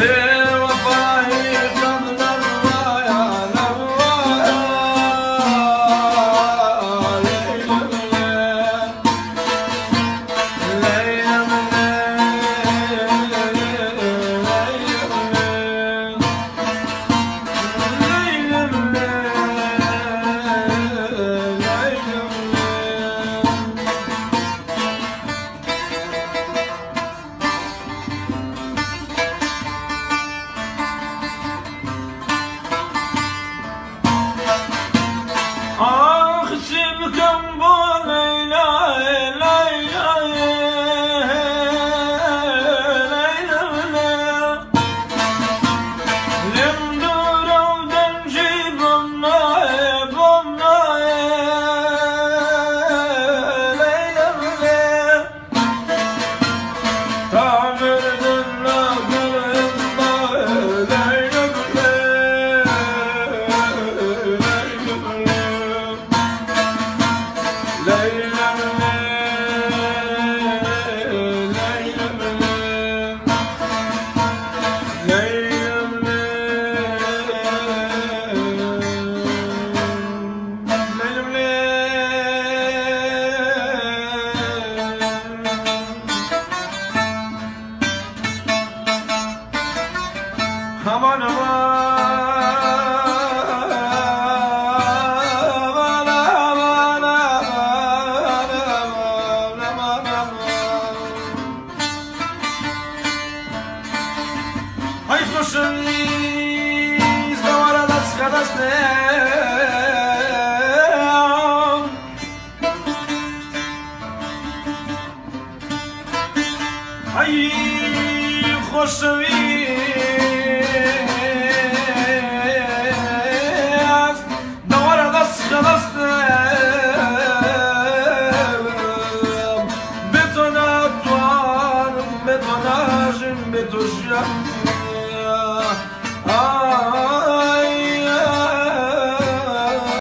네. aman aman. Aman aman aman Hai slušali izdavara da skada Ay, hoşçakalın. به تو نتوانم به تو نجم به تو جم